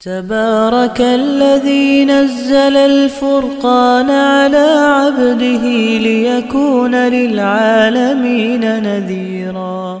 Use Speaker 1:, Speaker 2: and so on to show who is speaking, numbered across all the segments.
Speaker 1: تبارك الذي نزل الفرقان على عبده ليكون للعالمين نذيرا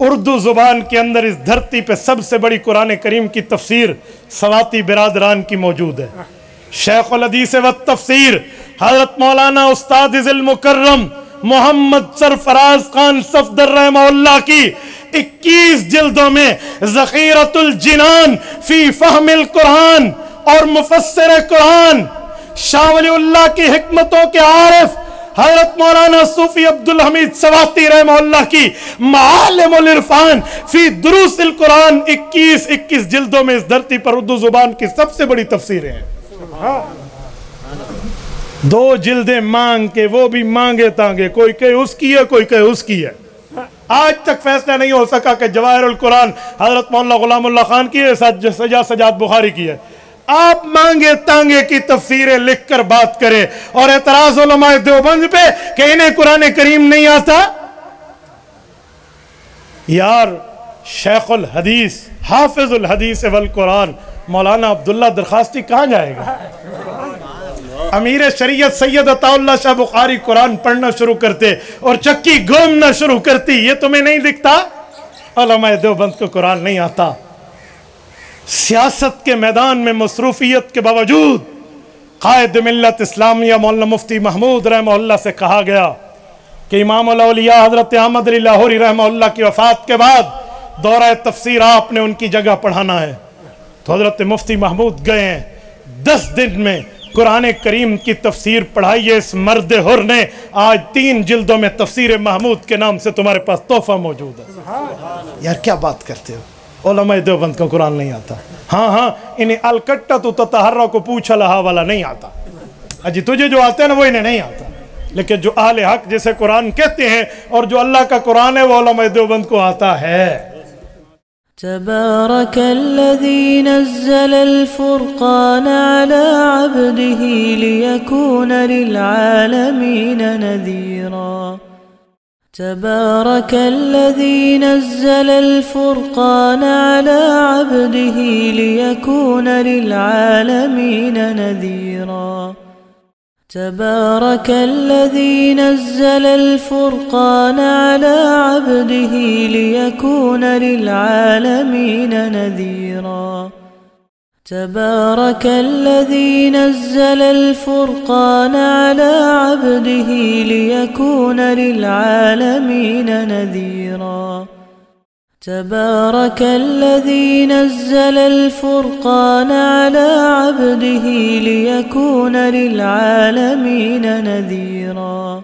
Speaker 2: اردو زبان کے اندر اس دھرتی پہ سب سے بڑی قرآن کریم کی تفسیر سواتی برادران کی موجود ہے۔ شیخ الحدیث و تفسیر حضرت مولانا استاد المکرم محمد سرفراز خان صفدر رحمہ اللہ کی اکیس جلدوں میں ذخیرت الجنان فی فہم القرآن اور مفسر قرآن شاہ ولی اللہ کی حکمتوں کے عارف حضرت مولانا صوفی عبدالحمید سواتی رحمہ اللہ کی معالم العرفان فی دروس القرآن اکیس اکیس جلدوں میں اس دھرتی پر اردو زبان کی سب سے بڑی تفسیریں ہیں۔ دو جلدیں مانگ کے وہ بھی مانگے تانگے، کوئی کہ اس کی ہے، کوئی کہ اس کی ہے۔ آج تک فیصلہ نہیں ہو سکا کہ جواہر القرآن حضرت مولانا غلام اللہ خان کی ہے سجاد سجاد بخاری کی ہے۔ آپ مانگے تانگے کی تفسیریں لکھ کر بات کریں اور اعتراض علماء دیوبند پہ کہ انہیں قرآن کریم نہیں آتا؟ یار، شیخ الحدیث، حافظ الحدیث والقرآن، مولانا عبداللہ درخواستی کہاں جائے گا؟ امیر شریعت سید عطا اللہ شاہ بخاری قرآن پڑھنا شروع کرتے اور چکی گھومنا شروع کرتی، یہ تمہیں نہیں دکھتا؟ علماء دیوبند کو قرآن نہیں آتا۔ سیاست کے میدان میں مصروفیت کے باوجود قائد ملت اسلامیہ مولانا مفتی محمود رحمہ اللہ سے کہا گیا کہ امام الاولیاء حضرت احمد علی لاہوری رحمہ اللہ کی وفات کے بعد دورہ تفسیر آپ نے ان کی جگہ پڑھانا ہے۔ تو حضرت مفتی محمود گئے ہیں۔ دس دن میں قرآن کریم کی تفسیر پڑھائی اس مرد حر نے آج تین جلدوں میں تفسیر محمود کے نام سے تمہارے پاس تحفہ موجود ہے۔ یار کیا بات کرتے ہو؟ علماء دیوبند کا قرآن نہیں آتا۔ ہاں ہاں انہیں الکٹا تو تطہرہ کو پوچھا لہا والا نہیں آتا۔ اجی تجھے جو آتے ہیں نا، وہ انہیں نہیں آتا۔ لیکن جو اہل حق جسے قرآن کہتے ہیں، اور جو اللہ کا قرآن ہے، وہ علماء دیوبند کو آتا ہے۔
Speaker 1: تبارك الذي نزل الفرقان على عبده ليكون للعالمين نذيرا تبارك الذي نزل الفرقان على عبده ليكون للعالمين نذيرا. تبارك الذي نزل الفرقان على عبده ليكون للعالمين نذيرا. تبارك الذي نزل الفرقان على عبده ليكون للعالمين نذيرا. تبارك الذي نزل الفرقان على عبده ليكون للعالمين نذيرا.